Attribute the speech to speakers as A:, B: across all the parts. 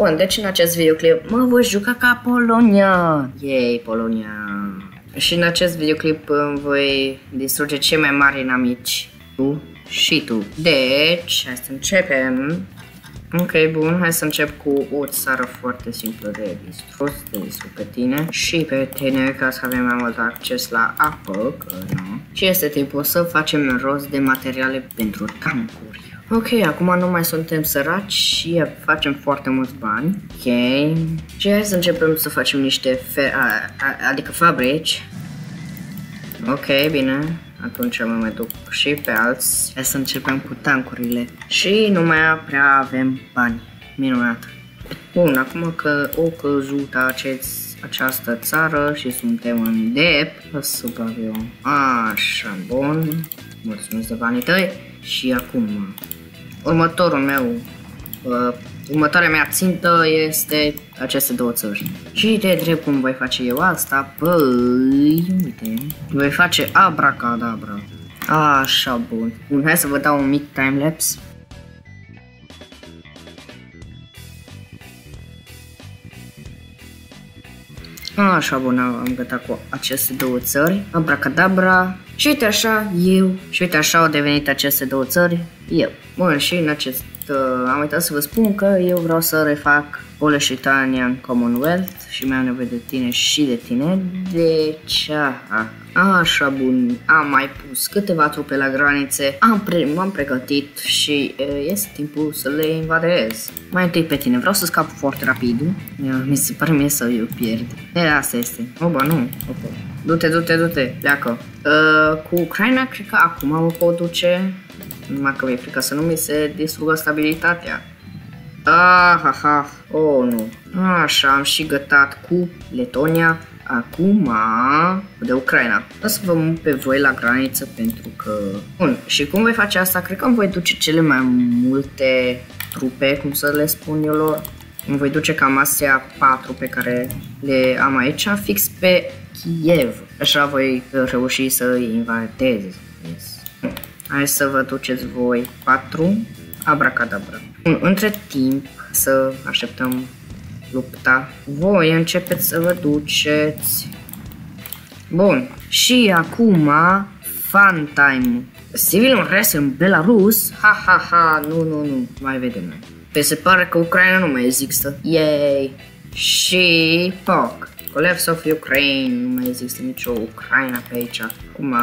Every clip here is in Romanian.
A: Bun, deci în acest videoclip mă voi juca ca Polonia. Yay, Polonia. Și în acest videoclip îmi voi distruge cei mai mari inamici. Tu și tu. Deci, hai să începem. Ok, bun, hai să încep cu o țară foarte simplă de distrus, de distrus pe tine și pe tine ca să avem mai mult acces la apă, că nu. Și este timpul să facem rost de materiale pentru tancuri. Ok, acum nu mai suntem săraci și facem foarte mulți bani. Ok. Și hai să începem să facem niște fe a, a, adică fabrici. Ok, bine. Atunci mă mai duc și pe alți. Hai să începem cu tancurile. Și nu mai prea avem bani. Minunat. Bun, acum că o căzut acest, această țară și suntem în dep, să eu. Așa, bun. Mulțumesc de banii tăi. Și acum următorul meu, uh, următoarea mea țintă este aceste două țări. Și de drept cum voi face eu asta, păi, uite, voi face abracadabra. Așa, bun. Bun, hai să vă dau un mic timelapse. Așa, bun, am gătat cu aceste două țări. Abracadabra. Și uite așa, eu. Și uite așa au devenit aceste două țări, eu. Bun, și în acest... Uh, am uitat să vă spun că eu vreau să refac Polish Italian Commonwealth și mai am nevoie de tine și de tine. Deci, aha. Așa bun, am mai pus câteva trupe la granițe, am pre m-am pregătit și uh, este timpul să le invadez. Mai întâi pe tine, vreau să scap foarte rapid. Mi se pare mie să eu pierd. E, asta este. Oba, nu. Okay. Du-te, du-te, du-te, pleacă. Uh, cu Ucraina, cred că acum mă pot duce numai că mi-e frică să nu mi se distrugă stabilitatea. Ah, ha, ha. Oh, nu. Așa, am și gătat cu Letonia. Acum, de Ucraina. O să vă mut pe voi la graniță pentru că... Bun, și cum voi face asta? Cred că îmi voi duce cele mai multe trupe, cum să le spun eu lor. Îmi voi duce cam astea patru pe care le am aici, fix pe Kiev. Așa voi reuși să invadez. Yes. Hai să vă duceți voi 4. Abracadabra. Bun, între timp să așteptăm lupta. Voi începeți să vă duceți. Bun. Și acum fun time. Civil unrest în Belarus? Ha ha ha, nu, nu, nu, mai vedem noi. Pe se pare că Ucraina nu mai există. Yay! Și POC. Collapse of Ukraine, nu mai există nicio Ucraina pe aici. Acum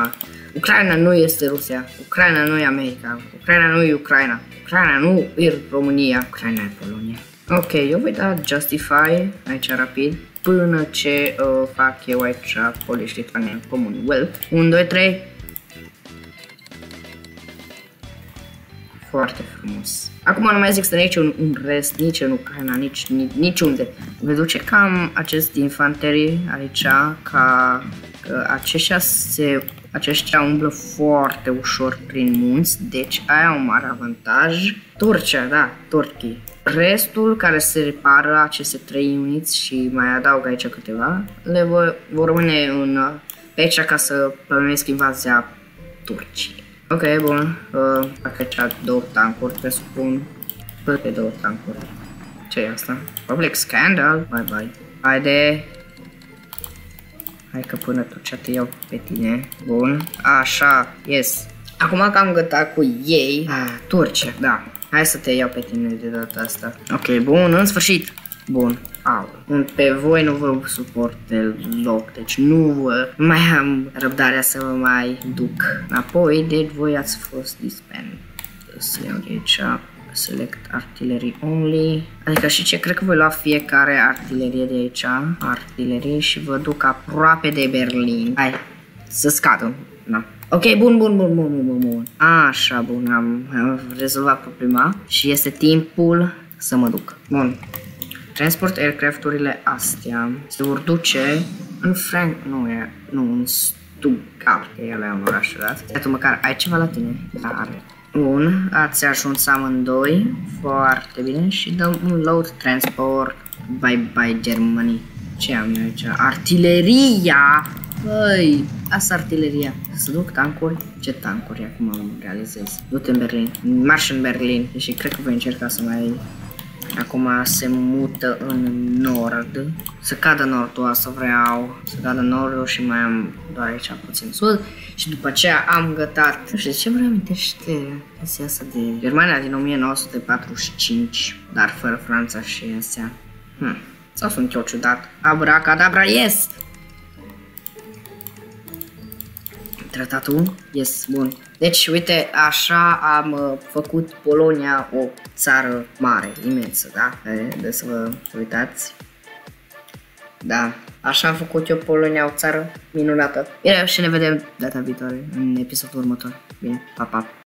A: Ucraina nu este Rusia, Ucraina nu e America, Ucraina nu e Ucraina, Ucraina nu e România, Ucraina e Polonia. Ok, eu voi da Justify aici rapid până ce uh, fac eu aici Polish Lithuanian Commonwealth. 1, 2, 3. Foarte frumos. Acum nu mai există nici un, un rest, nici în Ucraina, nici, nici niciunde. Vă duce cam acest infanterii aici, ca că aceștia se aceștia umblă foarte ușor prin munți, deci ai un mare avantaj. Turcia, da, Turkey. Restul care se repară, aceste trei unități și mai adaug aici câteva, le vor, vor rămâne în, pe aici ca să plănuiesc invazia Turciei. Ok, bun. Uh, fac aici două tancuri, presupun. Pe două tancuri. ce e asta? Public scandal? Bye bye. Haide, Hai că până ce te iau pe tine. Bun. Așa, yes. Acum că am gătat cu ei, ah, Turcia, da. Hai să te iau pe tine de data asta. Ok, bun, în sfârșit. Bun. Au. Pe voi nu vă suport deloc, deci nu vă mai am răbdarea să vă mai duc înapoi, deci voi ați fost dispend. Să iau de aici select artillery only. Adică și ce, cred că voi lua fiecare artilerie de aici, artilerie și vă duc aproape de Berlin. Hai, să scadă. Da. Ok, bun, bun, bun, bun, bun, bun. Așa, bun, am, am rezolvat problema și este timpul să mă duc. Bun. Transport aircraft-urile astea se vor duce în Frank... Nu, e, nu, în Stuttgart, că ele au un oraș, da? tu măcar ai ceva la tine? Da, are. Bun, ați ajuns amândoi. Foarte bine. Și dăm un load transport. Bye bye Germany. Ce am eu aici? Artileria! Băi, asta artileria. Să duc tancuri? Ce tancuri acum am realizez? Du-te în Berlin. Marș în Berlin. Și cred că voi încerca să mai Acum se mută în nord. Să cadă nordul, asta vreau. Să cadă nordul și mai am doar aici puțin sud. Și după aceea am gătat. Nu știu, ce vreau amintește chestia asta de Germania din 1945, dar fără Franța și astea. Hmm. Sau sunt eu ciudat? Abracadabra, yes! Tratatul? Yes, bun. Deci, uite, așa am uh, făcut Polonia o țară mare, imensă, da? De să vă uitați. Da, așa am făcut eu Polonia o țară minunată. Bine, și ne vedem data viitoare, în episodul următor. Bine, pa, pa!